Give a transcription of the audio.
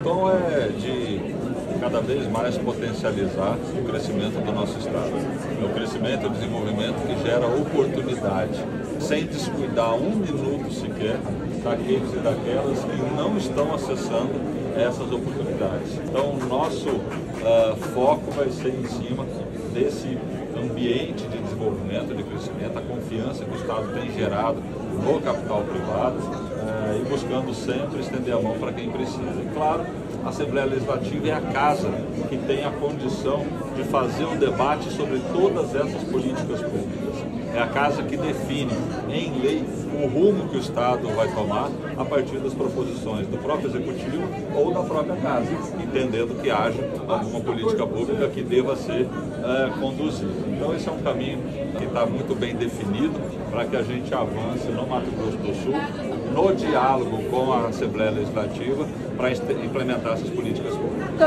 Então é de cada vez mais potencializar o crescimento do nosso Estado. É o crescimento o desenvolvimento que gera oportunidade, sem descuidar um minuto sequer daqueles e daquelas que não estão acessando essas oportunidades. Então o nosso uh, foco vai ser em cima desse ambiente de desenvolvimento, de crescimento, a confiança que o Estado tem gerado no capital privado eh, e buscando sempre estender a mão para quem precisa. E claro, a Assembleia Legislativa é a casa que tem a condição de fazer um debate sobre todas essas políticas públicas. É a casa que define em lei o rumo que o Estado vai tomar a partir das proposições do próprio Executivo ou da própria Casa, entendendo que haja alguma política pública que deva ser é, conduzida. Então esse é um caminho que está muito bem definido para que a gente avance no Mato Grosso do Sul, no diálogo com a Assembleia Legislativa, para implementar essas políticas públicas.